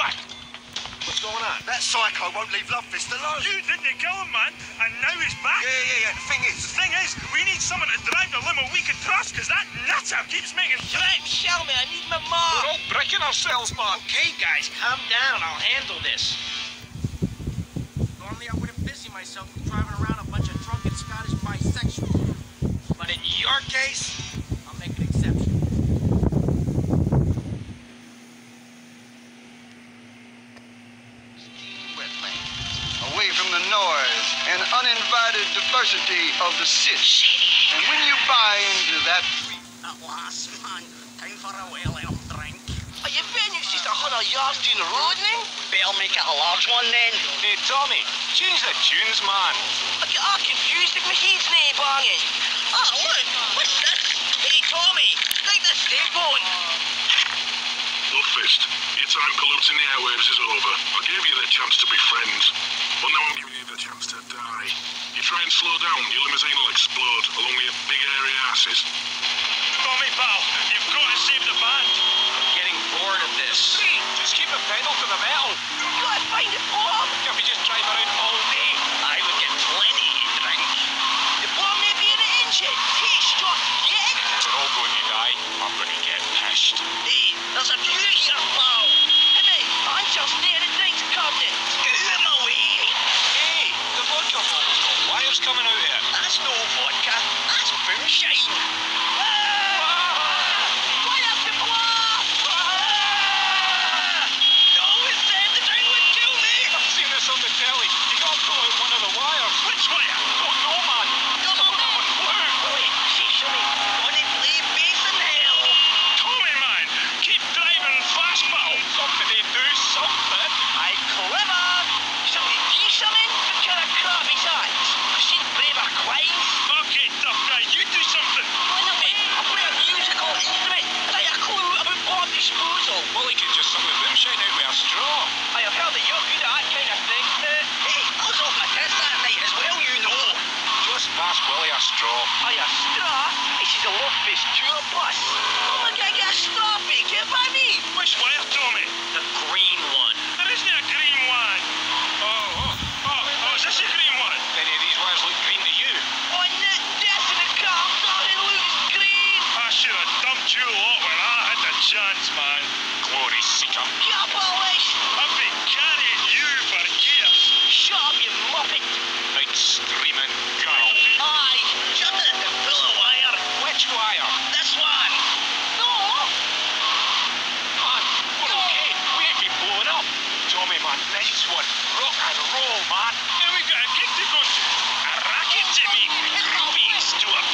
back. What's going on? That psycho won't leave Lovefist alone. You didn't kill him, man, and now he's back. Yeah, yeah, yeah. The thing is, The thing is, we need someone to drive the limo we can trust, because that nutter keeps making Right, show me, I need my We're all breaking ourselves, man. Okay, guys, calm down. I'll handle this. Normally, I wouldn't busy myself with driving around a bunch of drunken Scottish bisexuals. But in your case, and uninvited diversity of the city. And when you buy into that At last, man. Time for a well-earned drink. Are you finished? Just a hundred yards down the road, then? Better make it a large one, then. Hey, Tommy, change the tunes, man. I get all confused if my head's not banging. Oh, look, what's this? Hey, Tommy, take the tape on. Lovefist, your time polluting the airwaves is over. I gave you the chance to be friends, but now I'm giving you the chance to die. You try and slow down, your limousine will explode, along with your big airy asses. Tommy, pal, you've got to save the band. I'm getting bored of this. Just keep the pedal to the metal. You gotta find it, Bob. Can we just drive around all day? I would get plenty to drink. The bomb may be in the engine. Hey, stop, get it? We're all going to die. I'm going to get pissed. Hey, there's a here. Hey, I'm just near the. Get out of my way. Hey, the vodka bottle's coming out it. That's no vodka. That's moonshine. Ah! Fire to blow! Ah! No, it's them. The drink would kill me. I've seen this on the telly. You got to pull out one of the wires. Which wire? Don't know, man. Come on, then. Wait, see, show me. Gonna play bass in hell. Tommy, man, keep driving fast, pal. Somebody do something. I clever. Somebody do something? What kind of crap is that? I've seen braver quines. Okay, tough guy, you do something. Wait a minute, I play a musical instrument. Have a clue about bomb disposal? Well, he could just suck the moonshine out with a straw. I have heard that you're good at that kind of thing. Uh, hey, I was off my test that night as well, you know. Just pass Willie a straw. I a? This is a Lovefist tour bus. Oh my god, get a straw, big. Get by me. Which wire, Tommy? The green one. There isn't a green one. Oh, oh, oh, oh, is this a green one? Any of these wires look green to you? Oh, On that death in the car, nothing looks green. I should have dumped you lot when I had the chance, man. Glory seeker. Capitalist. I've been carrying you for years. Shut up, you muppet. Big screaming girl. Aye, shut it and pull a wire. Which wire? This one. No. Man, we're okay. We ain't been blown up. Tommy, man, nice one. Rock and roll, man. Now we got a gig to go to. A racket to make. Hobbies to abuse.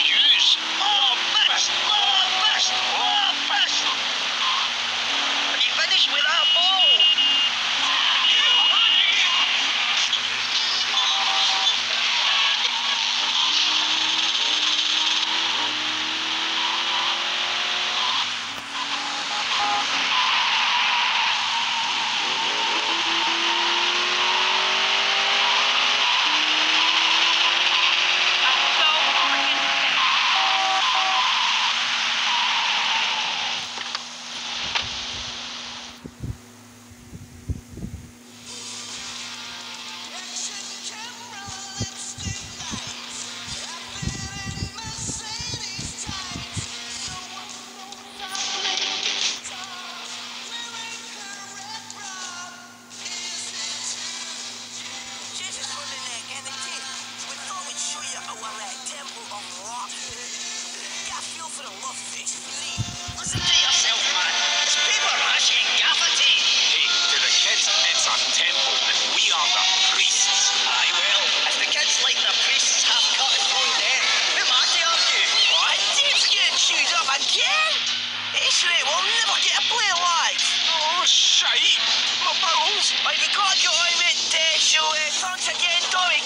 Again? Right, we'll never get a play live. Oh, shite. My bowels. Right, we got you on with uh, so uh, thanks again, Tommy.